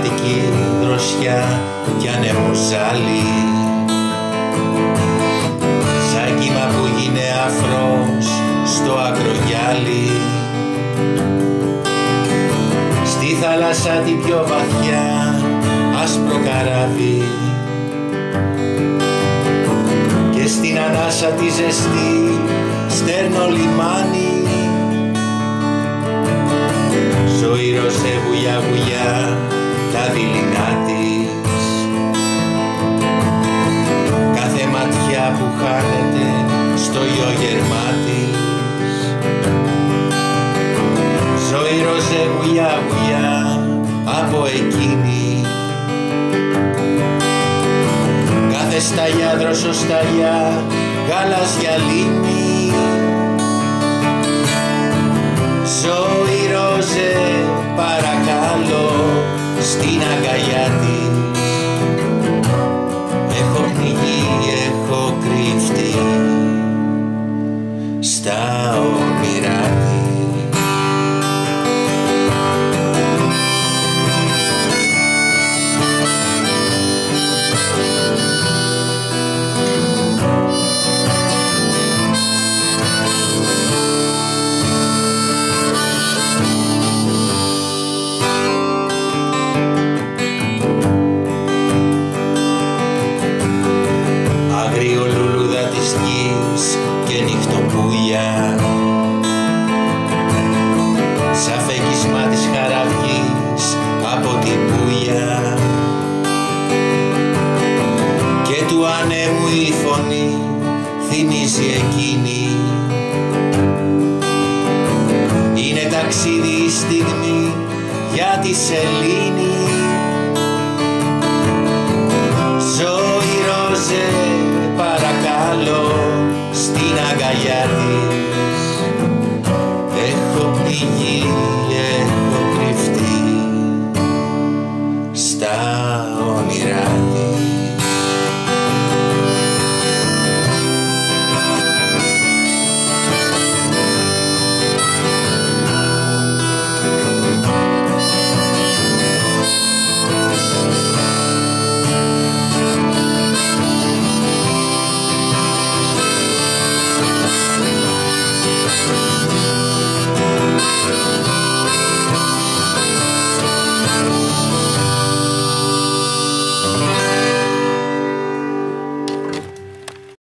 ψεύτικη δροσιά κι ανεμοζάλι σαν κύμα που γίνε αφρός στο ακρογιάλι. Στη θάλασσα την πιο βαθιά άσπρο καράβι. Και στην ανάσα τη ζεστή στέρνο λιμάνι. Χάνεται στο γεωγερμά της ζωή ροζέ βουλιά βουλιά από εκείνη. Κάθε σταγιά δροσοσταγιά γαλάζια λίμνη style νυχτοπούλια Σαν φεγγισμά της χαραυγής από την πουλιά Και του ανέμου η φωνή θυμίζει εκείνη. Είναι ταξίδι η στιγμή για τη σελήνη está o mirar.